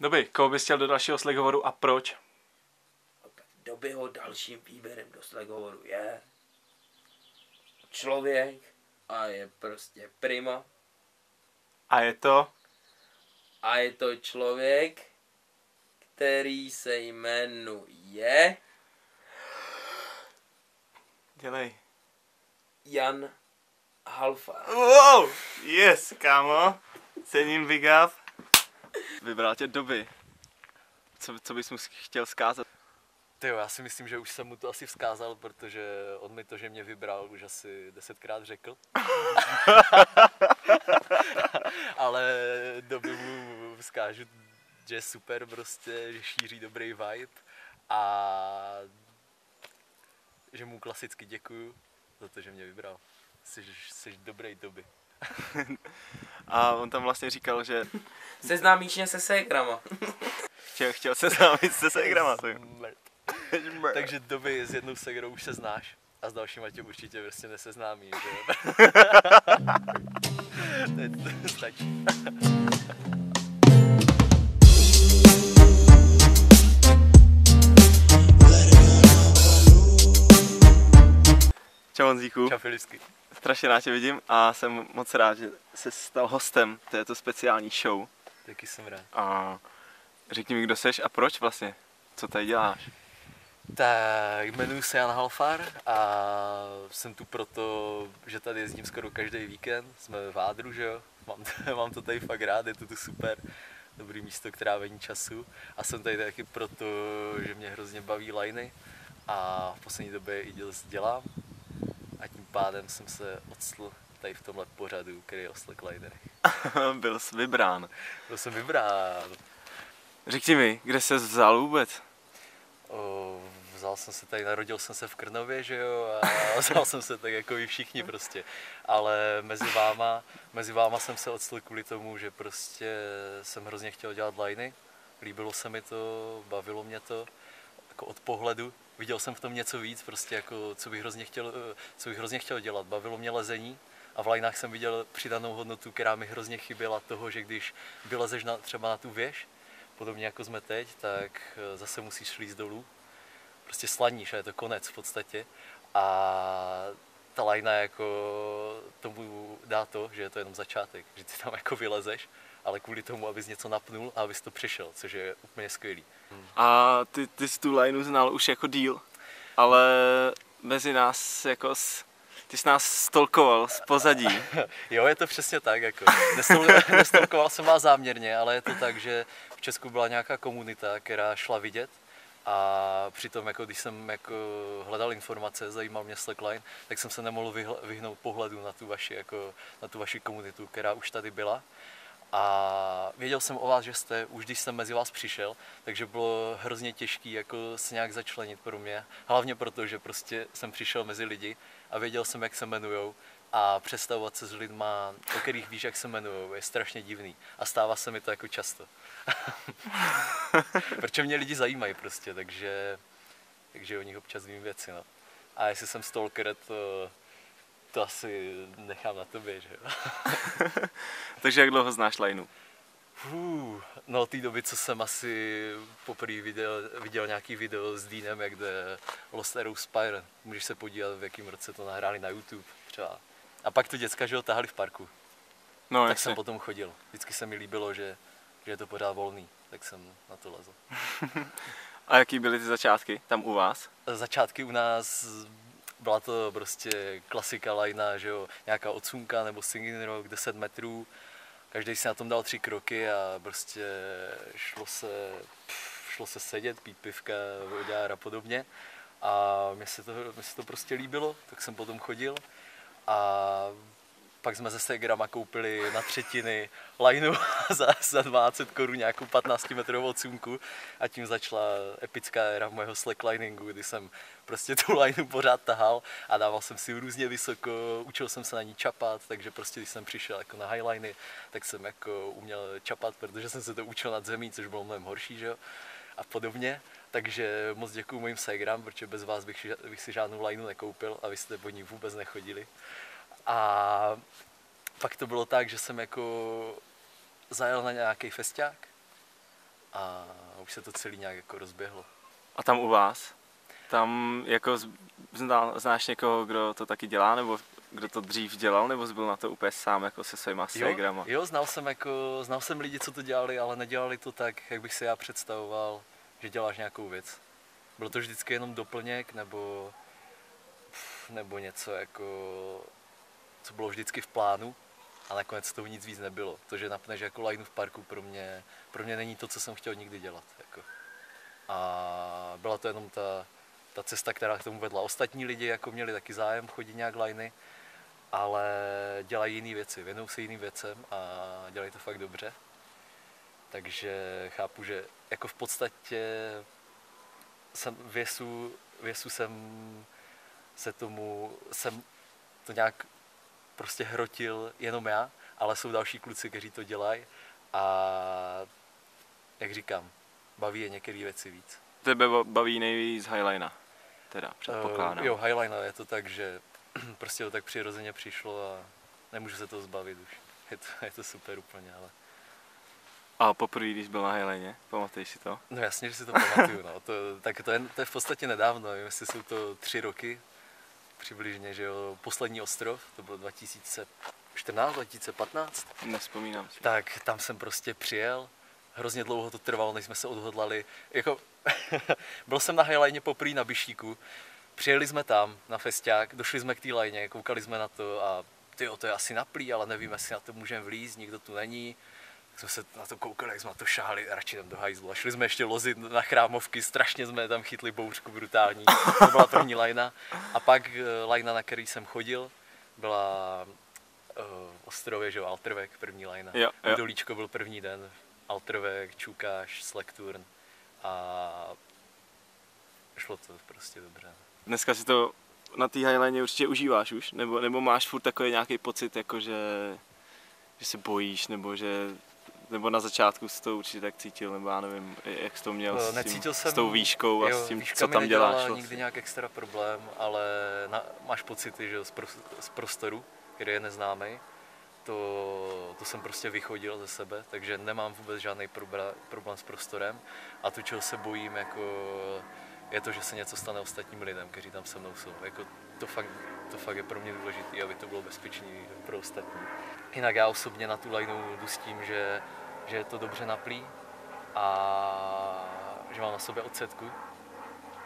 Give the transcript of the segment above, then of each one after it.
Doby, koho bys chtěl do dalšího slegovoru a proč? Dobyho dalším výběrem do slegovoru je člověk a je prostě prima A je to... a je to člověk, který se jmenuje Dělej. Jan Halfar. Wow! Yes, kámo. Cením Big Up. Tě doby. Co, co bys mu chtěl zkázat? Ty já si myslím, že už jsem mu to asi vzkázal, protože on mi to, že mě vybral, už asi desetkrát řekl. Ale doby mu vzkážu, že je super prostě, že šíří dobrý vibe a že mu klasicky děkuju za to, že mě vybral. Jsi, jsi dobrý doby. A on tam vlastně říkal, že Seznámíš mě se ségrama. chtěl, chtěl se známit se Segrama. Smrt. Takže doby s jednou segrou už se znáš a s dalšíma tě určitě prostě neseznámí, že jo? to, je, to stačí. Čau Honzíku. Čau Filipsky. Strašně rád tě vidím a jsem moc rád, že se stal hostem této speciální show. Taky jsem rád. A řekni mi, kdo seš a proč vlastně? Co tady děláš? Tak, jmenuji se Jan Halfar a jsem tu proto, že tady jezdím skoro každý víkend. Jsme ve Vádru, že jo? Mám, mám to tady fakt rád, je to tu super. Dobrý místo k trávení času. A jsem tady taky proto, že mě hrozně baví liney a v poslední době i dělám. Pádem jsem se odstl tady v tomhle pořadu, který je o. Byl jsi vybrán. Byl jsem vybrán. Řekni mi, kde se vzal vůbec? O, vzal jsem se tady, narodil jsem se v Krnově, že jo, a vzal jsem se tak jako i všichni prostě. Ale mezi váma, mezi váma jsem se odstl kvůli tomu, že prostě jsem hrozně chtěl dělat liney. Líbilo se mi to, bavilo mě to, jako od pohledu. Viděl jsem v tom něco víc, prostě jako, co bych hrozně chtěl, co bych hrozně chtěl dělat. Bavilo mě lezení, a v lineách jsem viděl přidanou hodnotu, která mi hrozně chyběla toho, že když vylezeš na, třeba na tu věž, podobně jako jsme teď, tak eh, zase musíš šlít dolů. Prostě slaníš a je to konec v podstatě. A ta lajna jako tomu dá to, že je to jenom začátek, že ty tam jako vylezeš, ale kvůli tomu, abys něco napnul a abys to přišel, což je úplně skvělý. A ty, ty jsi tu lineu znal už jako díl, ale mezi nás jako s, ty jsi nás stolkoval z pozadí. Jo, je to přesně tak. Jako. Nestol, nestolkoval jsem vás záměrně, ale je to tak, že v Česku byla nějaká komunita, která šla vidět a přitom, jako, když jsem jako, hledal informace, zajímal mě Slackline, tak jsem se nemohl vyhnout pohledu na tu, vaši, jako, na tu vaši komunitu, která už tady byla. A věděl jsem o vás, že jste, už když jsem mezi vás přišel, takže bylo hrozně těžké jako se nějak začlenit pro mě. Hlavně proto, že prostě jsem přišel mezi lidi a věděl jsem, jak se jmenujou a představovat se s lidma, o kterých víš, jak se jmenujou, je strašně divný. A stává se mi to jako často. Protože mě lidi zajímají prostě, takže, takže o nich občas vím věci. No. A jestli jsem stalker, to, to asi nechám na tobě, že jo. Takže jak dlouho znáš? Fů, no od té doby, co jsem asi poprvé viděl, viděl nějaký video s Deanem, jak jde Lost Arrow Spire. Můžeš se podívat, v jakém roce to nahráli na YouTube třeba. A pak to děcka, že ho tahali v parku. No, tak jasně. jsem potom chodil. Vždycky se mi líbilo, že, že je to pořád volný, tak jsem na to lezl. A jaký byly ty začátky tam u vás? Začátky u nás byla to prostě klasika lajna, že jo, nějaká odsunka nebo single rock 10 metrů. Každý si na tom dal tři kroky a prostě šlo se, pff, šlo se sedět, pít pivka, voďár a podobně. A mně se, to, mně se to prostě líbilo, tak jsem potom chodil. A pak jsme ze Segrama koupili na třetiny lineu za, za 20 korun nějakou 15 metrovou cunku a tím začala epická éra mého slackliningu, kdy jsem prostě tu lineu pořád tahal a dával jsem si různě vysoko, učil jsem se na ní čapat, takže prostě když jsem přišel jako na highliny, tak jsem jako uměl čapat, protože jsem se to učil nad zemí, což bylo mnohem horší, že jo, a podobně. Takže moc děkuji mojim Segram, protože bez vás bych, bych si žádnou lineu nekoupil a vy jste po ní vůbec nechodili. A pak to bylo tak, že jsem jako zajel na nějaký festiák a už se to celý nějak jako rozběhlo. A tam u vás? Tam jako zná, znáš někoho, kdo to taky dělá, nebo kdo to dřív dělal, nebo jsi byl na to úplně sám jako se svýma ségrama? jo, znal jsem jako, znal jsem lidi, co to dělali, ale nedělali to tak, jak bych si já představoval, že děláš nějakou věc. Bylo to vždycky jenom doplněk, nebo, nebo něco jako, co bylo vždycky v plánu, a nakonec toho nic víc nebylo. To, že napneš jako line v parku, pro mě, pro mě není to, co jsem chtěl nikdy dělat. Jako. A byla to jenom ta, ta cesta, která k tomu vedla. Ostatní lidi jako měli taky zájem chodit nějak liney, ale dělají jiné věci, věnují se jiným věcem a dělají to fakt dobře. Takže chápu, že jako v podstatě jsem věsu, věsu jsem se tomu, jsem to nějak prostě hrotil jenom já, ale jsou další kluci, kteří to dělají a jak říkám, baví je některé věci víc. Tebe ba- baví nejvíc Highlina, teda předpokládám. Uh, jo, Highliner je to tak, že prostě to tak přirozeně přišlo a nemůžu se toho zbavit už. Je to, je to super úplně, ale A poprvé, když byl na Highlině, pamatuješ si to? no jasně, že si to pamatuju, no. To, tak to je, to je v podstatě nedávno, nevím, jestli jsou to tři roky přibližně, že jo, poslední ostrov, to bylo 2014, 2015, Nespomínám si. tak tam jsem prostě přijel, hrozně dlouho to trvalo, než jsme se odhodlali, jako byl jsem na Highline poprvé na Bišíku, přijeli jsme tam na festiák, došli jsme k té lajně, koukali jsme na to a ty to je asi naplý, ale nevím, jestli na to můžeme vlízt, nikdo tu není. Jsme se na to koukali, jak jsme na to šáhli, radši jdem do hajzlu. A šli jsme ještě lozit na chrámovky, strašně jsme tam chytli bouřku brutální. To byla první lajna. A pak eh, lajna, na který jsem chodil, byla uh, ostrově, že jo, Altervek, první lajna. Jo, jo. Dolíčko byl první den, Altervek, Čukáš, Slekturn a šlo to prostě dobře. Dneska si to na té Highline určitě užíváš už? Nebo, nebo máš furt takový nějaký pocit, jako že, že se bojíš, nebo že nebo na začátku jsi to určitě tak cítil, nebo já nevím, jak jsi to měl Eh, s, tím, necítil s jsem- tou výškou a jo, s tím, co tam děláš. nikdy Vlastně. nějak extra problém, ale na, máš pocity, že z, pros, z prostoru, který je neznámý, to, to jsem prostě vychodil ze sebe, takže nemám vůbec žádný probra, problém s prostorem a to, čeho se bojím, jako je to, že se něco stane ostatním lidem, kteří tam se mnou jsou. Jako to, fakt, to fakt je pro mě důležité, aby to bylo bezpečné pro ostatní. Jinak já osobně na tu lineu jdu s tím, že, že je to dobře naplý a že mám na sobě odsetku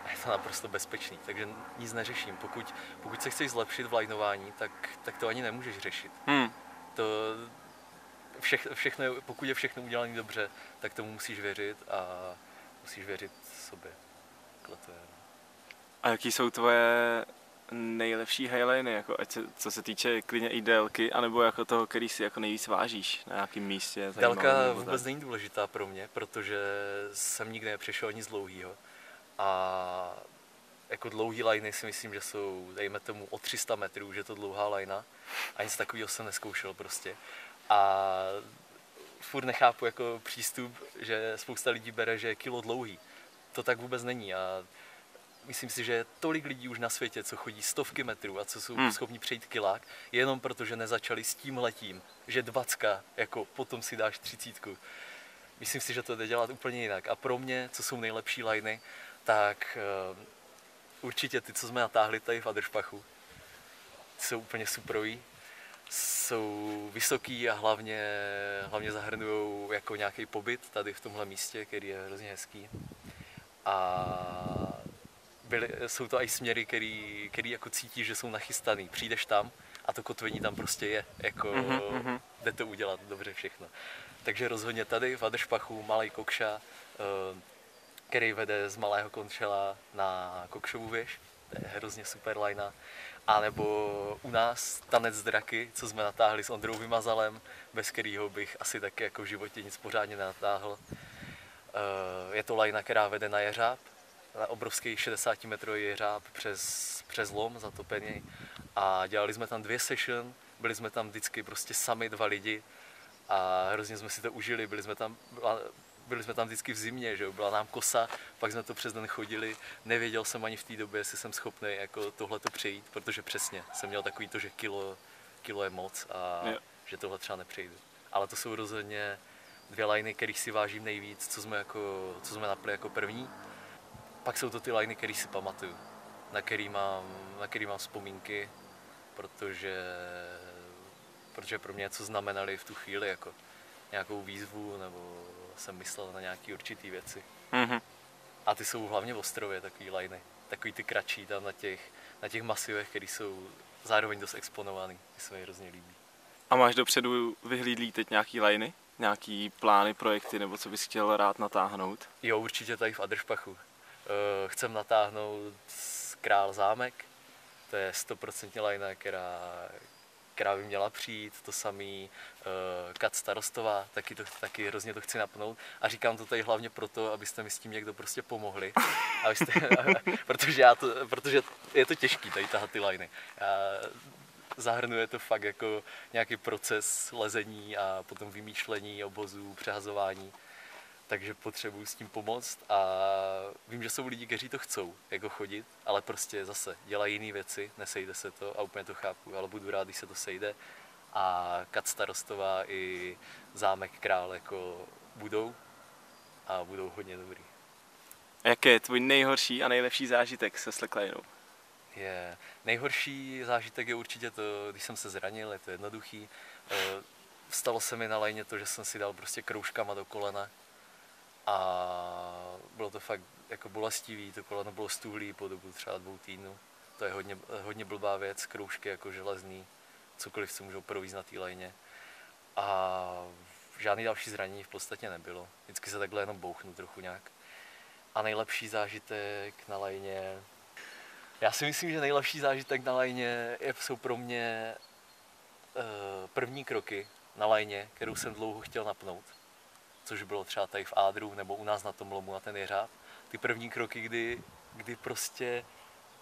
a je to naprosto bezpečný, takže nic neřeším. Pokud, pokud se chceš zlepšit v linování, tak, tak to ani nemůžeš řešit. Hmm. To všech, všechno, pokud je všechno udělané dobře, tak tomu musíš věřit a musíš věřit sobě. Takhle to je. A jaký jsou tvoje nejlepší highliny, jako ať se, co se týče klidně i délky, anebo jako toho, který si jako nejvíc vážíš na nějakém místě? Délka vůbec není důležitá pro mě, protože jsem nikdy nepřešel nic dlouhýho. A jako dlouhý liny si myslím, že jsou, dejme tomu, o 300 metrů, že je to dlouhá lajna. A nic takového jsem neskoušel prostě. A furt nechápu jako přístup, že spousta lidí bere, že je kilo dlouhý. To tak vůbec není. A myslím si, že je tolik lidí už na světě, co chodí stovky metrů a co jsou Hmm. schopni přejít kilák, jenom proto, že nezačali s tím letím, že dvacka, jako potom si dáš třicítku. Myslím si, že to jde dělat úplně jinak. A pro mě, co jsou nejlepší liny, tak uh, určitě ty, co jsme natáhli tady v Adršpachu, jsou úplně superový. Jsou vysoký a hlavně, hlavně zahrnují jako nějaký pobyt tady v tomhle místě, který je hrozně hezký. A byly, jsou to i směry, který, který jako cítíš, že jsou nachystaný. Přijdeš tam a to kotvení tam prostě je. Jako, Mhm, mhm. jde to udělat dobře všechno. Takže rozhodně tady v Adršpachu malý kokša, eh, který vede z Malého Končela na Kokšovu věž. To je hrozně super lajna. A nebo u nás tanec draky, co jsme natáhli s Ondrou Vymazalem, bez kterého bych asi taky jako v životě nic pořádně nenatáhl. Eh, Je to lajna, která vede na jeřáb, na obrovský 60 metrový jeřáb přes, přes lom zatopený. A dělali jsme tam dvě session, byli jsme tam vždycky prostě sami dva lidi a hrozně jsme si to užili, byli jsme tam, byla, byli jsme tam vždycky v zimě, že jo, byla nám kosa, pak jsme to přes den chodili, nevěděl jsem ani v té době, jestli jsem schopný jako tohle to přejít, protože přesně jsem měl takový to, že kilo, kilo je moc a Jo. že tohle třeba nepřejdu. Ale to jsou rozhodně dvě liney, kterých si vážím nejvíc, co jsme, jako, co jsme napli jako první. Pak jsou to ty liney, které si pamatuju, na který mám, na který mám vzpomínky, protože, protože pro mě něco znamenaly v tu chvíli, jako nějakou výzvu, nebo jsem myslel na nějaké určité věci. Mhm. A ty jsou hlavně v ostrově, takový liney. Takový ty kratší tam na těch, na těch masivech, které jsou zároveň dost exponovaný. Ty se mi hrozně líbí. A máš dopředu vyhlídlý teď nějaký liny? Nějaký plány, projekty, nebo co bys chtěl rád natáhnout? Jo, určitě tady v Adršpachu. Eh, Chcem natáhnout Král zámek. To je 100% lajna, která, která by měla přijít. To samý uh, Kat Starostová, taky, to, taky hrozně to chci napnout. A říkám to tady hlavně proto, abyste mi s tím někdo prostě pomohli. Abyste, protože, já to, protože je to těžký tady tahat ty liny. Já, zahrnuje to fakt jako nějaký proces lezení a potom vymýšlení obozů, přehazování takže potřebuju s tím pomoct a vím, že jsou lidi, kteří to chcou, jako chodit, ale prostě zase dělají jiné věci, nesejde se to a úplně to chápu, ale budu rád, když se to sejde a Kat Starostová i Zámek Král jako budou a budou hodně dobrý. A jaký je tvůj nejhorší a nejlepší zážitek se slacklinou? Je, nejhorší zážitek je určitě to, když jsem se zranil, je to jednoduchý. Eh, Stalo se mi na lajně to, že jsem si dal prostě kroužkama do kolena, a bylo to fakt jako bolestivý, to koleno bylo stuhlý po dobu třeba dvou týdnů. To je hodně, hodně blbá věc, kroužky jako železný, cokoliv, co můžou provízt na té lajně. A žádný další zranění v podstatě nebylo. Vždycky se takhle jenom bouchnu trochu nějak. A nejlepší zážitek na lajně... Já si myslím, že nejlepší zážitek na lajně jsou pro mě uh, první kroky na lajně, kterou jsem dlouho chtěl napnout což bylo třeba tady v Ádru nebo u nás na tom lomu na ten jeřáb. Ty první kroky, kdy, kdy prostě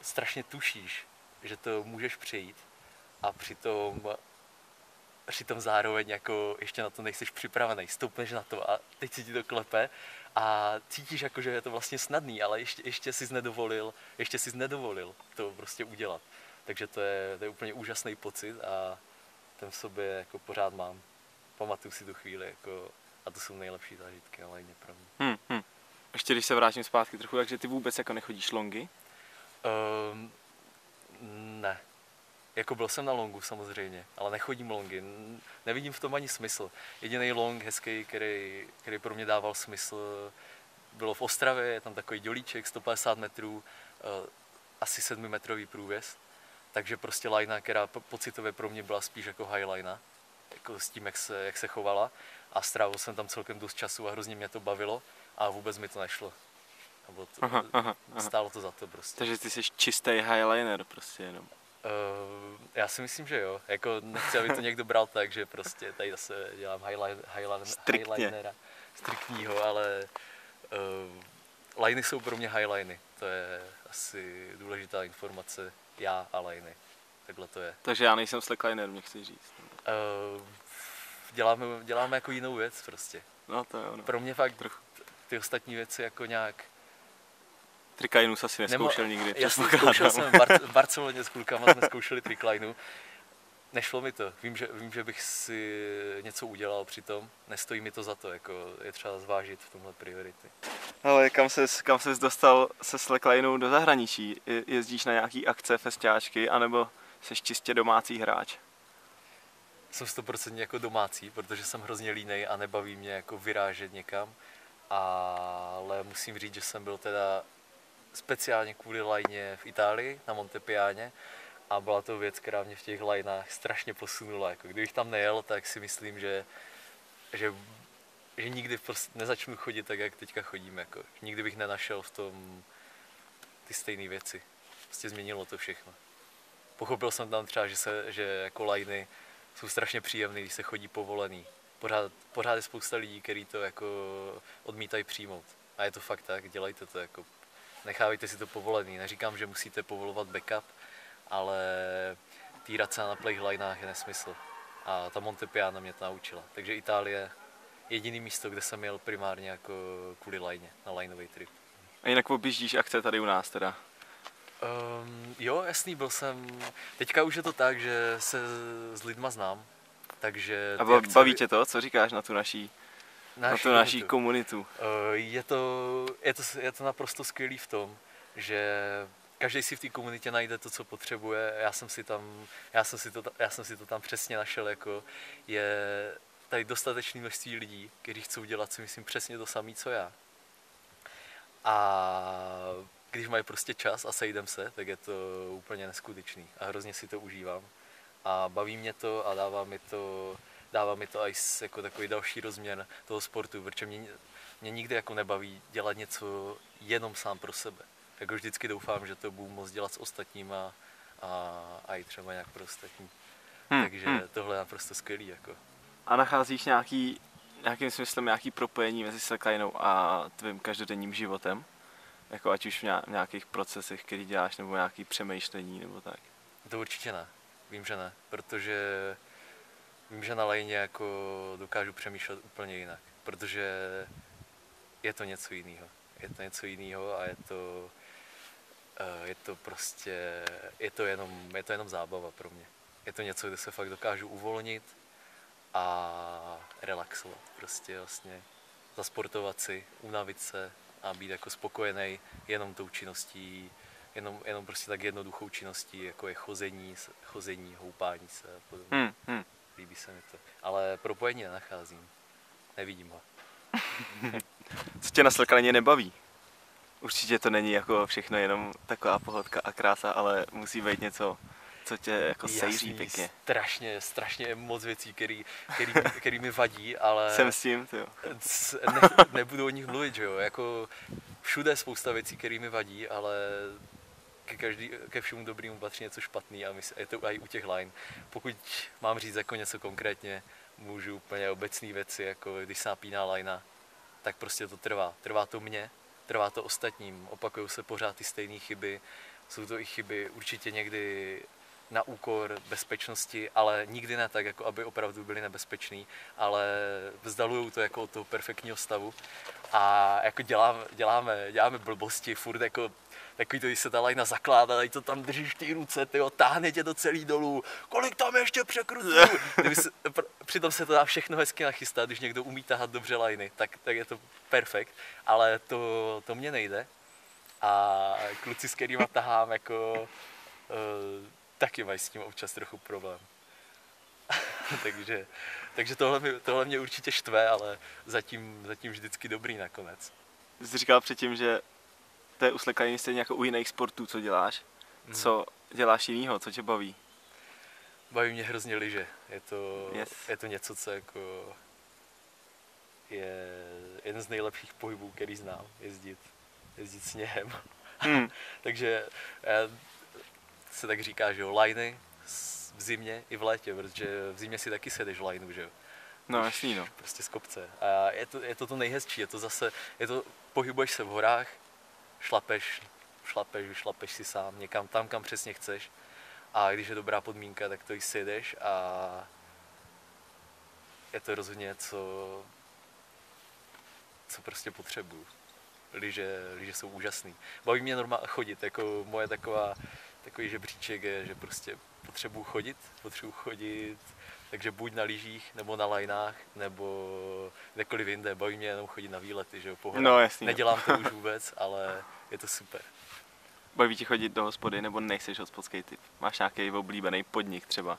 strašně tušíš, že to můžeš přejít a přitom, přitom zároveň jako ještě na to nejsi připravený, stoupneš na to a teď si ti to klepe a cítíš jako, že je to vlastně snadný, ale ještě, ještě jsi nedovolil, ještě jsi nedovolil to prostě udělat. Takže to je, to je úplně úžasný pocit a ten v sobě jako pořád mám. Pamatuju si tu chvíli, jako a to jsou nejlepší zážitky, ale jině pro mě. Hmm, hmm. Ještě když se vrátím zpátky trochu, takže ty vůbec jako nechodíš longy? Um, ne. Jako byl jsem na longu samozřejmě, ale nechodím longy. Nevidím v tom ani smysl. Jediný long hezký, který, který pro mě dával smysl, bylo v Ostravě, je tam takový dělíček, 150 metrů, uh, asi 7 metrový průvěz. Takže prostě lajna, která pocitově pro mě byla spíš jako highline, jako s tím, jak se, jak se chovala a strávil jsem tam celkem dost času a hrozně mě to bavilo a vůbec mi to nešlo. A bylo to, Aha, aha, aha. stálo to za to prostě. Takže ty jsi čistý highliner prostě jenom. Uh, já si myslím, že jo. Jako nechci, aby to někdo bral tak, že prostě tady zase dělám highline, highline, Striktně. highlinera striktního, ale uh, liney jsou pro mě highliny. To je asi důležitá informace. Já a liney. Takhle to je. Takže já nejsem slackliner, mě chci říct. Uh, děláme, děláme jako jinou věc prostě. No to je ono. Pro mě fakt Trochu. ty ostatní věci jako nějak... Trikajnus asi neskoušel Nemo- nikdy. Jasně, předpokládám. zkoušel jsem v, Bar- v Barceloně s klukama, jsme zkoušeli triklineu. Nešlo mi to. Vím že, vím, že bych si něco udělal přitom. Nestojí mi to za to, jako je třeba zvážit v tomhle priority. Ale kam ses, kam ses dostal se slacklinou do zahraničí? Je- Jezdíš na nějaký akce, festiáčky, anebo jsi čistě domácí hráč? Jsem 100% jako domácí, protože jsem hrozně línej a nebaví mě jako vyrážet někam. Ale musím říct, že jsem byl teda speciálně kvůli lajně v Itálii, na Montepiáně. A byla to věc, která mě v těch lajnách strašně posunula. Jako kdybych tam nejel, tak si myslím, že, že, že nikdy prostě nezačnu chodit tak, jak teďka chodím. Jako. Nikdy bych nenašel v tom ty stejné věci. Prostě změnilo to všechno. Pochopil jsem tam třeba, že, se, že jako lajny jsou strašně příjemný, když se chodí povolený. Pořád, pořád je spousta lidí, kteří to jako odmítají přijmout. A je to fakt tak, dělejte to jako, nechávejte si to povolený. Neříkám, že musíte povolovat backup, ale týrat se na playlinách je nesmysl. A ta Montepiana mě to naučila. Takže Itálie je jediný místo, kde jsem jel primárně jako kvůli lajně, na lineový trip. A jinak objíždíš akce tady u nás teda. Um, jo, jasný, byl jsem. Teďka už je to tak, že se s lidma znám, takže... A ty ba- akce- baví tě to, co říkáš na tu naší na naší tu naší komunitu. Eh, Je to, je, to, je to naprosto skvělý v tom, že každý si v té komunitě najde to, co potřebuje. Já jsem si tam, já jsem si to, já jsem si to tam přesně našel, jako je tady dostatečné množství lidí, kteří chcou dělat si myslím přesně to samé, co já. A když mají prostě čas a sejdem se, tak je to úplně neskutečný a hrozně si to užívám. A baví mě to a dává mi to, dává mi to i jako takový další rozměr toho sportu, protože mě, mě nikdy jako nebaví dělat něco jenom sám pro sebe. Jako vždycky doufám, že to budu moct dělat s ostatníma a, a i třeba nějak pro ostatní. Hm, Takže hm. tohle je naprosto skvělý. Jako. A nacházíš nějaký, nějakým smyslem nějaký propojení mezi slacklinou a tvým každodenním životem? Jako ať už v nějakých procesech, který děláš, nebo nějaký přemýšlení, nebo tak. To určitě ne. Vím, že ne, protože vím, že na lajně jako dokážu přemýšlet úplně jinak, protože je to něco jiného. Je to něco jiného a je to, eh, je to prostě, je to, jenom, je to jenom zábava pro mě. Je to něco, kde se fakt dokážu uvolnit a relaxovat. Prostě vlastně zasportovat si, unavit se a být jako spokojený jenom tou činností, jenom, jenom prostě tak jednoduchou činností, jako je chození, chození houpání se a podobně. Hm, hm. Líbí se mi to. Ale propojení nenacházím. Nevidím ho. Co tě na slacklině nebaví? Určitě to není jako všechno jenom taková pohodka a krása, ale musí být něco, co tě jako sejří pěkně. Strašně, strašně moc věcí, který, který, který mi vadí, ale Jsem s tím, jo. ne, nebudu o nich mluvit, že jo. Jako všude spousta věcí, které mi vadí, ale ke, každý, ke všemu dobrému patří něco špatný a mys- je to i u těch line. Pokud mám říct jako něco konkrétně, můžu úplně obecné věci, jako když se napíná lajna, tak prostě to trvá. Trvá to mně, trvá to ostatním, opakují se pořád ty stejné chyby, jsou to i chyby určitě někdy na úkor bezpečnosti, ale nikdy ne tak, jako aby opravdu byly nebezpečný, ale vzdalují to jako od toho perfektního stavu a jako děláme, děláme, děláme blbosti, furt jako takový to, když se ta lajna zakládá, tady to tam držíš té ruce, tyjo, táhne tě to celý dolů, kolik tam ještě překrutů. Pr- přitom se to dá všechno hezky nachystat, když někdo umí tahat dobře lajny, tak, tak je to perfekt, ale to, to mě nejde. A kluci, s kterými tahám, jako, uh, taky mají s tím občas trochu problém. takže takže tohle, mi, tohle mě určitě štve, ale zatím, zatím vždycky dobrý nakonec. Jsi říkal předtím, že to je u slacklině stejně jako u jiných sportů, co děláš. Mhm. Co děláš jinýho, co tě baví? Baví mě hrozně liže. Je to, Yes. je to něco, co jako je jeden z nejlepších pohybů, který znám. Jezdit, jezdit sněhem. Hm. Takže eh, se tak říká, že jo, s- v zimě i v létě, protože v zimě si taky sedeš v lajnu, že jo. No jasný no. Prostě z kopce. A je to, je to to nejhezčí, je to zase, je to, pohybuješ se v horách, šlapeš, šlapeš, vyšlapeš si sám někam tam, kam přesně chceš. A když je dobrá podmínka, tak to i si jedeš a je to rozhodně něco, co prostě potřebuju. Liže, liže jsou úžasný. Baví mě normálně chodit, jako moje taková, takový žebříček je, že prostě potřebuju chodit, potřebuju chodit, takže buď na lyžích, nebo na lajnách, nebo kdekoliv jinde. Baví mě jenom chodit na výlety, že jo, po horách. No, jasný, no. Nedělám to už vůbec, ale je to super. Baví tě chodit do hospody, nebo nejseš hospodský typ? Máš nějaký oblíbený podnik třeba?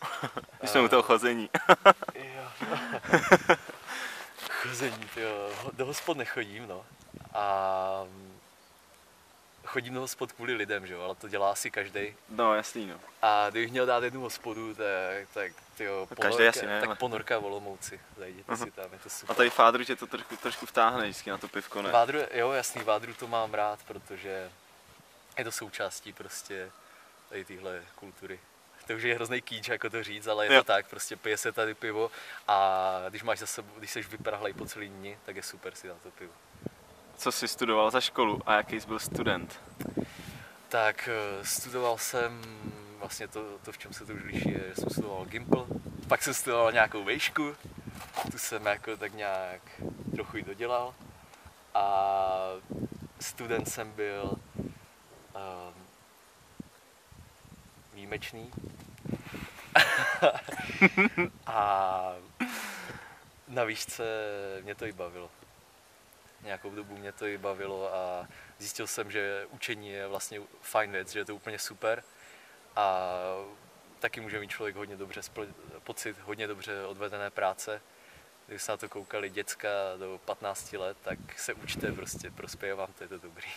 Když jsme u toho chození. Jo. Chození, jo. Do hospod nechodím, no. A chodím do hospod kvůli lidem, že jo, ale to dělá asi každý. No jasný no. A kdybych měl dát jednu hospodu, tak, tak tyjo, No, každý asi ne, ale- tak ponorka v Olomouci. Zajděte Mhm. si tam, je to A super. tady Fádru tě to trošku, trošku vtáhne vždycky na to pivko, ne? Vádru, jo, jasný, Vádru to mám rád, protože je to součástí prostě tady téhle kultury. To už je hrozný kýč, jako to říct, ale je Jo. to tak, prostě pije se tady pivo a když máš za sebou, když jsi vyprahlej po celý dní, tak je super si dát to pivo. Co jsi studoval za školu a jaký jsi byl student? Tak eh, studoval jsem, vlastně to, to v čem se to už liší, je, že jsem studoval Gimple, pak jsem studoval nějakou vejšku, tu jsem jako tak nějak trochu i dodělal a student jsem byl um, výjimečný a na výšce mě to i bavilo. Nějakou dobu mě to i bavilo a zjistil jsem, že učení je vlastně fajn věc, že je to úplně super a taky může mít člověk hodně dobře pocit hodně dobře odvedené práce. Když se na to koukali děcka do 15 let, tak se učte prostě, prospěje vám, to je to dobrý.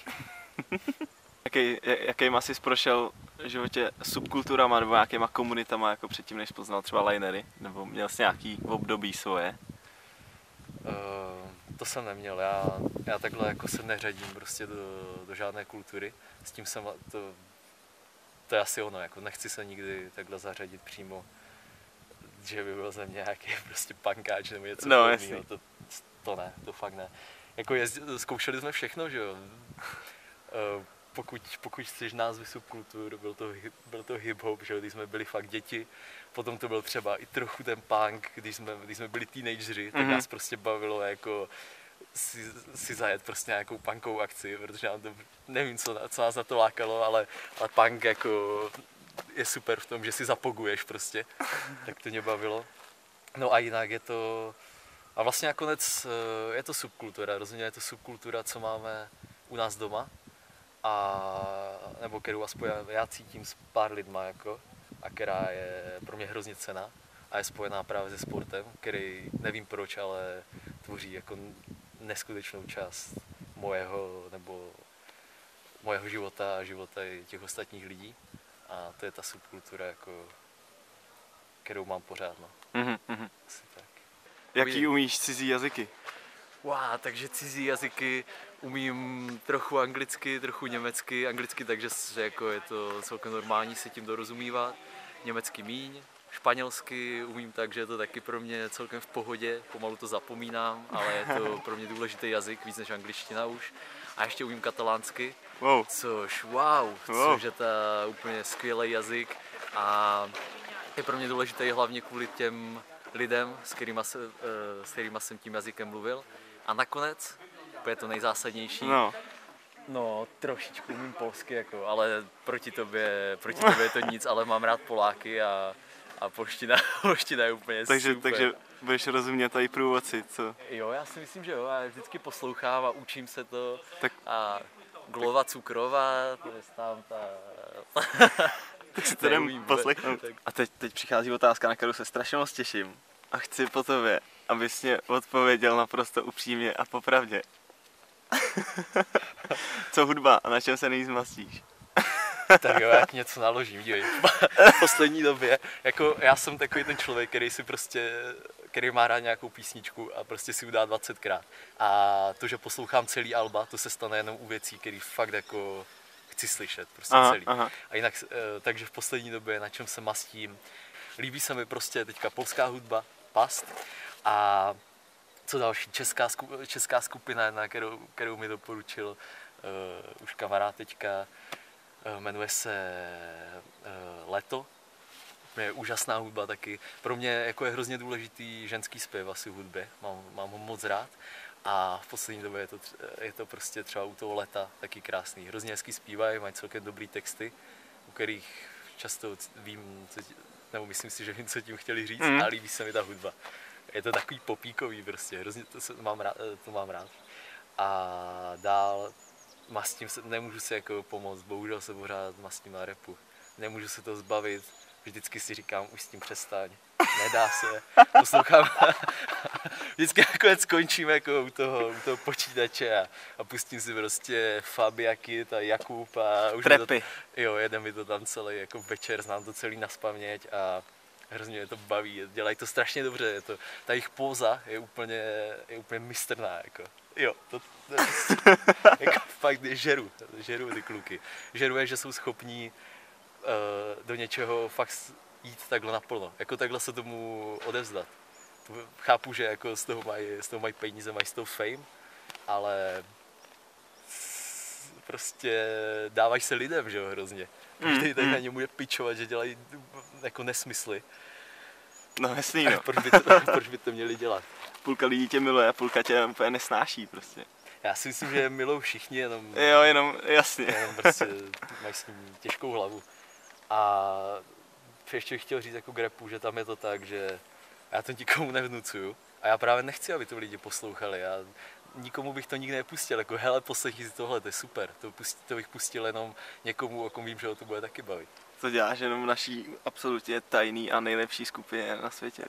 Jaký, jakýma jsi prošel v životě subkulturama nebo nějakýma komunitama jako předtím, než poznal třeba linery? Nebo měl jsi nějaký období svoje? Uh, to jsem neměl, já, já takhle jako se neřadím prostě do, do žádné kultury. S tím jsem, to, to je asi ono, jako nechci se nikdy takhle zařadit přímo, že by byl ze mě nějaký prostě pankáč nebo něco No, podobného. to, to ne, to fakt ne. Jako jezdi, zkoušeli jsme všechno, že jo. Pokud, pokud chceš názvy subkultur, byl to, byl to hip-hop, že když jsme byli fakt děti, potom to byl třeba i trochu ten punk, když jsme, když jsme byli teenageři, tak Mhm. nás prostě bavilo jako si, si zajet prostě nějakou punkovou akci, protože nám to, nevím, co, co nás na to lákalo, ale, ale punk jako je super v tom, že si zapoguješ prostě, tak to mě bavilo. No a jinak je to, a vlastně nakonec eh, je to subkultura, rozhodně je to subkultura, co máme u nás doma, a, nebo kterou aspoň já- cítím s pár lidma, jako, a která je pro mě hrozně cena a je spojená právě se sportem, který nevím proč, ale tvoří jako neskutečnou část mojeho nebo mojeho života a života i těch ostatních lidí. A to je ta subkultura, jako, kterou mám pořád. No. Mhm, mhm. Asi tak. Jaký umíš cizí jazyky? Wow, takže cizí jazyky umím trochu anglicky, trochu německy. Anglicky, takže s- jako je to celkem normální se tím dorozumívat. Německy míň. Španělsky umím tak, že je to taky pro mě celkem v pohodě, pomalu to zapomínám, ale je to pro mě důležitý jazyk, víc než angličtina už. A ještě umím katalánsky, Wow. což wow, Wow. což je ta úplně skvělý jazyk a je pro mě důležitý hlavně kvůli těm lidem, s kterými, se, eh, s kterýma jsem tím jazykem mluvil. A nakonec, to je to nejzásadnější, No, no trošičku umím polsky, jako, ale proti tobě, proti tobě je to nic, ale mám rád Poláky a, a polština, polština je úplně takže, super. takže budeš rozumět i průvodci, co? Jo, já si myslím, že jo, já vždycky poslouchám a učím se to. Tak- A glova cukrová, to je tam ta... Tak si to jdem poslechnout. tak- A teď, teď přichází otázka, na kterou se strašně moc těším. A chci po tobě, abys mě odpověděl naprosto upřímně a popravdě. Co hudba a na čem se nejvíc mastíš? Tak jo, já ti něco naložím, dívej. V poslední době, jako já jsem takový ten člověk, který si prostě, který má rád nějakou písničku a prostě si udá 20krát. A to, že poslouchám celý alba, to se stane jenom u věcí, který fakt jako chci slyšet, prostě Aha, celý. aha. A jinak, eh, takže v poslední době, na čem se mastím, líbí se mi prostě teďka polská hudba, past a co další, česká, sku, česká skupina, jedna, kterou, kterou mi doporučil uh, už kamarád teďka, uh, jmenuje se uh, Leto. Je úžasná hudba taky. Pro mě jako je hrozně důležitý ženský zpěv asi v hudbě, mám, mám ho moc rád. A v poslední době je to, je to prostě třeba u toho leta taky krásný. Hrozně hezky zpívají, mají celkem dobrý texty, u kterých často vím, co, nebo myslím si, že vím, co tím chtěli říct, mm. a líbí se mi ta hudba. Je to takový popíkový prostě, hrozně to, se, mám rád, eh, to mám rád. A dál mastím se, nemůžu si jako pomoct, bohužel se pořád mastím na repu. Nemůžu se to zbavit, vždycky si říkám, už s tím přestaň, nedá se, poslouchám, vždycky nakonec skončím jako u toho, u toho počítače a, a pustím si prostě Fabiaky, ta Jakub a už mi to, Trepy. jo, jede mi to tam celý jako večer, znám to celý na spaměť a hrozně mě to baví, dělají to strašně dobře, je to, ta jejich póza je úplně, je úplně mistrná, jako. Jo, to, to prostě, jako fakt žeru, žeru ty kluky. Žeru je, že jsou schopní uh, do něčeho fakt jít takhle naplno, jako takhle se tomu odevzdat. To Chápu, že jako z toho mají, z toho mají peníze, mají z toho fame, ale prostě dávají se lidem, že jo, hrozně. Každý tady mm. na ně bude pičovat, že dělají jako nesmysly. No jasný, no. proč, by to, proč by to měli dělat? Půlka lidí tě miluje a půlka tě úplně nesnáší prostě. Já si myslím, že milou všichni, jenom, Jo, jenom, jasně. jenom prostě mají s tím těžkou hlavu. A ještě bych chtěl říct jako k rapu, že tam je to tak, že já to nikomu nevnucuju, A já právě nechci, aby to lidi poslouchali. Já nikomu bych to nikdy nepustil, jako hele, poslechni si tohle, to je super. To, pustí, to bych pustil jenom někomu, o kom vím, že ho to bude taky bavit. To děláš jenom v naší absolutně tajný a nejlepší skupině na světě.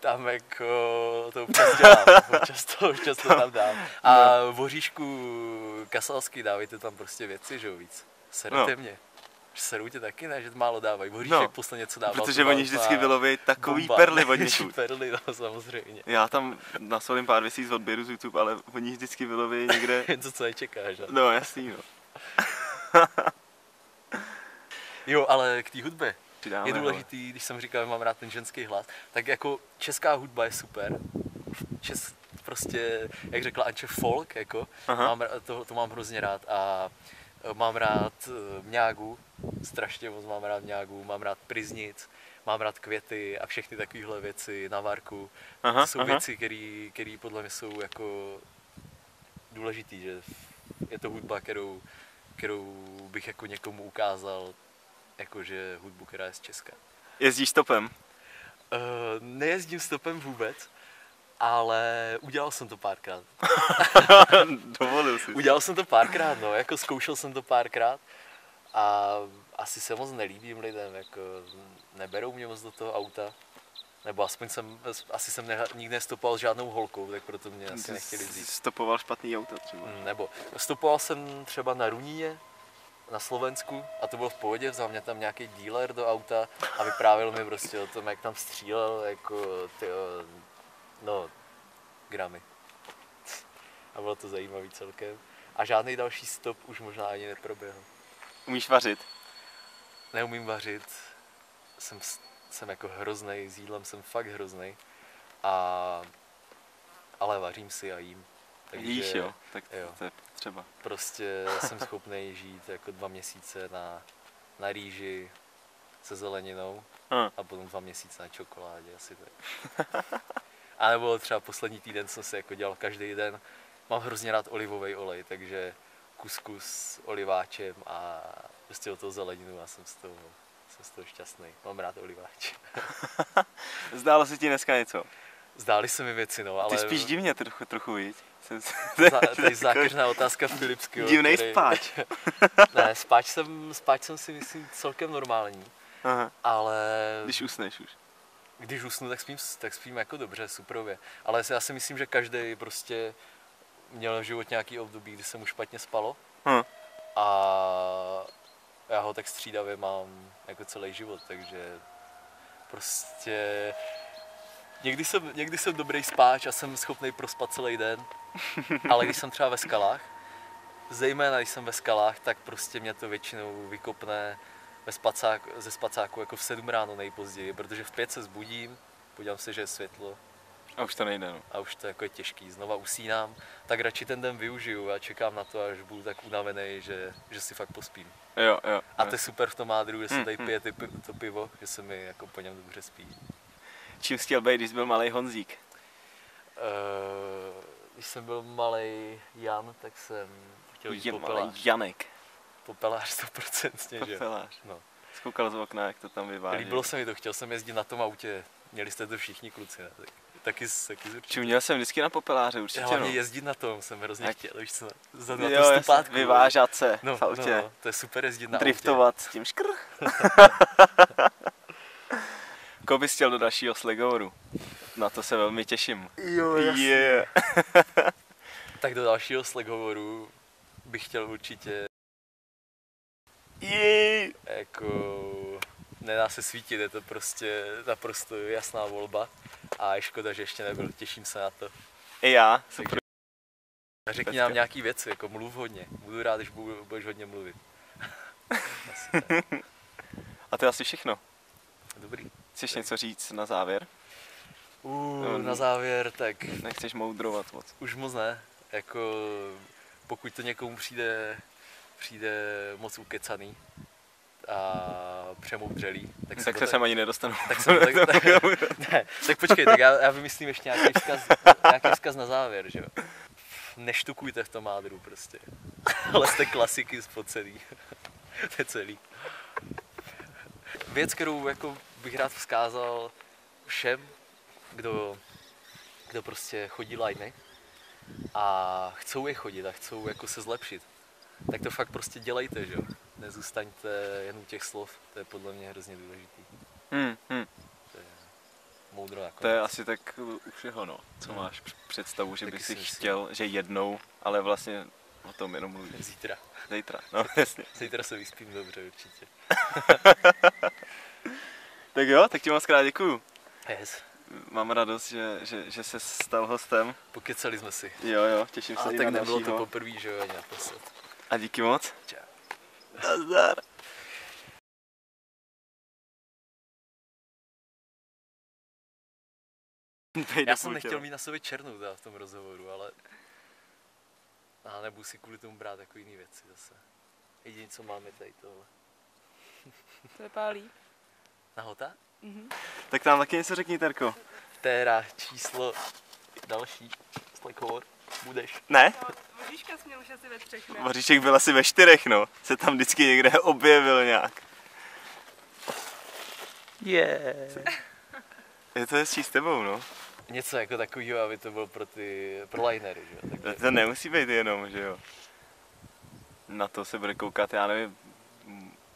Tam jako to občas dělám, občas to, občas to tam dám. A v Hoříšku Kasalský dávajte tam prostě věci, že jo, víc. Serete No. mě. Serou tě taky, ne, že málo dávají. Hoříšek No, posledně něco dával. Protože to oni vždycky vyloví takový bomba. perly od někud. perly, no, samozřejmě. Já tam nasolím pár věcí z odběru z YouTube, ale oni vždycky vyloví někde... to, co nečekáš. No. No jasný, no. Jo, ale k té hudbě. Přidáme, je důležitý, když jsem říkal, že mám rád ten ženský hlas, tak jako česká hudba je super. Čes, prostě, jak řekla Anče, folk, jako, Aha. mám, to, to mám hrozně rád a mám rád e, mňágu, strašně moc mám rád mňágu, mám rád priznic, mám rád květy a všechny takovéhle věci na varku. Aha, to jsou aha. věci, které podle mě jsou jako důležitý, že je to hudba, kterou, kterou bych jako někomu ukázal, jakože hudbu, která je z Česka. Jezdíš stopem? Uh, nejezdím stopem vůbec, ale udělal jsem to párkrát. Dovolil si. Udělal jsem to párkrát, no, jako zkoušel jsem to párkrát a asi se moc nelíbím lidem, jako neberou mě moc do toho auta. Nebo aspoň jsem, asi jsem ne, nikdy nestopoval s žádnou holkou, tak proto mě asi Ty nechtěli jsi vzít. Stopoval špatný auto třeba. Mm, Nebo stopoval jsem třeba na Runíně, na Slovensku a to bylo v pohodě, vzal mě tam nějaký dealer do auta a vyprávěl mi prostě o tom, jak tam střílel, jako ty, no, gramy. A bylo to zajímavý celkem. A žádný další stop už možná ani neproběhl. Umíš vařit? Neumím vařit, jsem, jsem jako hroznej, s jídlem jsem fakt hroznej. A, ale vařím si a jím. Jíš jo, tak jo. to je třeba. Prostě jsem schopný žít jako dva měsíce na, na rýži se zeleninou Hm. a potom dva měsíce na čokoládě, asi tak. A nebo třeba poslední týden jsem si jako dělal každý den. Mám hrozně rád olivový olej, takže kuskus s oliváčem a prostě o toho zeleninu a jsem z toho, jsem z toho šťastný. Mám rád oliváč. Zdálo se ti dneska něco? Zdály se mi věci, no, ale... Ty spíš divně trochu, trochu viď? Jsem, Za, to je zákeřná otázka Filipského. Divnej který- spáč. ne, spáč jsem, spáč jsem si myslím celkem normální, Aha. ale Když usneš už. Když usnu, tak spím, tak spím jako dobře, suprově. Ale já si myslím, že každý prostě měl v život nějaký období, kdy se mu špatně spalo Hm. a já ho tak střídavě mám jako celý život, takže prostě někdy jsem, někdy jsem dobrý spáč a jsem schopný prospat celý den, ale když jsem třeba ve skalách, zejména když jsem ve skalách, tak prostě mě to většinou vykopne ve spacák, ze spacáku jako v 7 ráno nejpozději, protože v 5 se zbudím, podívám se, že je světlo A už to nejde, no. a už to jako je těžký, znova usínám, tak radši ten den využiju a čekám na to, až budu tak unavený, že, že si fakt pospím. Jo, jo. A jo. to je super v tom mádru, že se Mm, tady mm. pije ty, to pivo, že se mi jako po něm dobře spí. Čím chtěl být, když byl malý Honzík? Uh, když jsem byl malý Jan, tak jsem chtěl malý popelář. Janek. Popelář 100%, že? Popelář. No. Skoukal z okna, jak to tam vyváží. Líbilo se mi to, chtěl jsem jezdit na tom autě. Měli jste to všichni kluci, ne? Tak, taky, z- taky z určitě. Či měl jsem vždycky na popeláře, Já určitě, hlavně no. jezdit na tom jsem hrozně Ať- chtěl, víš co, za na Jo, stupátku. vyvážat se no, v autě. No, no, to je super jezdit na autě. driftovat s tím škr. Koho bys chtěl do dalšího slegovoru? Na to se velmi těším. Jo, Yeah. Tak do dalšího Slack hovoru bych chtěl určitě. Jako nedá se svítit, je to prostě naprosto jasná volba a je škoda, že ještě nebyl, těším se na to. I já, super. Řekni Pecka. nám nějaký věci, jako mluv hodně, budu rád, když budu, budeš hodně mluvit. Tak. A to je asi všechno. Dobrý. Chceš něco říct na závěr? Uh, No, na závěr, tak Nechceš moudrovat moc. už moc ne, jako pokud to někomu přijde, přijde moc ukecaný a přemoudřelý, tak se Tak to se sem ani nedostanu. tak jsem tak, tak, ne, tak počkej, tak já, já vymyslím ještě nějaký vzkaz, nějaký vzkaz na závěr, že jo. Neštukujte v tom mádru prostě. Ale jste klasiky z celý. to je celý. Věc, kterou jako bych rád vzkázal všem, kdo kdo prostě chodí liney a chcou je chodit a chcou jako se zlepšit, tak to fakt prostě dělejte, že jo. Nezůstaňte jen u těch slov, to je podle mě hrozně důležitý. Hmm, hmm. To je moudro jako. To je asi tak u všeho, no. Co Hmm. máš př- představu, že Taky bys si si chtěl, že jednou, ale vlastně o tom jenom mluvíš. Zítra. Zítra, no jasně. Zítra se vyspím dobře určitě. Tak jo, tak ti moc krát děkuju. Yes. Mám radost, že, že, že se stal hostem. Pokecali jsme si. Jo, jo, těším se A tak nebylo to dalšího. poprvé, že jo, naposled. A díky moc. Čau. Nazdar. Já jsem nechtěl mít na sobě černou teda v tom rozhovoru, ale... A nebudu si kvůli tomu brát jako jiný věci zase. Jediné, co máme je tady tohle. To vypadá líp. Nahota? Mhm. Tak tam taky něco řekni, Terko. Téra číslo další. Slekovor. Budeš. Ne? Měl už asi ve třech, ne? Vaříček byl asi ve čtyřech, no. Se tam vždycky někde objevil nějak. Yeah. Je to hezčí s tebou, no. Něco jako takového, aby to bylo pro ty, pro linery, že jo. To, to nemusí být jenom, že jo. Na to se bude koukat, já nevím,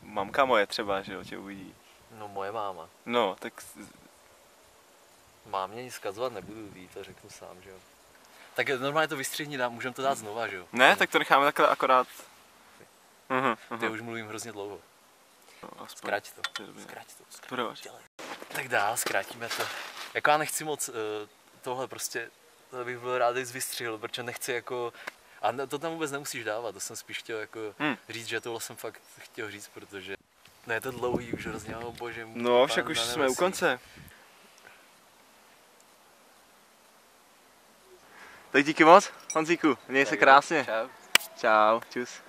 mamka moje třeba, že jo, tě uvidí. no moje máma. No, tak Mám mě nic zkazovat nebudu, jí to řeknu sám, že jo. Tak normálně to vystřihni, dám, můžeme to dát znova, že jo. ne, tak to necháme takhle akorát. Mhm, Ty mhm. už mluvím hrozně dlouho. No. Zkrať to. To. Zkrať to. Zkrať? Dělej. Tak dál, zkrátíme to. Jako já nechci moc uh, tohle prostě, to bych byl rád, kdybys vystřihl, protože nechci jako, a to tam vůbec nemusíš dávat, to jsem spíš chtěl jako Hmm. říct, že tohle jsem fakt chtěl říct, protože ne, je to dlouhý už hrozně, oh bože. můj No, však už jsme u konce. Tak díky moc, Honzíku, měj se krásně. Čau. Čau, čus.